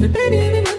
But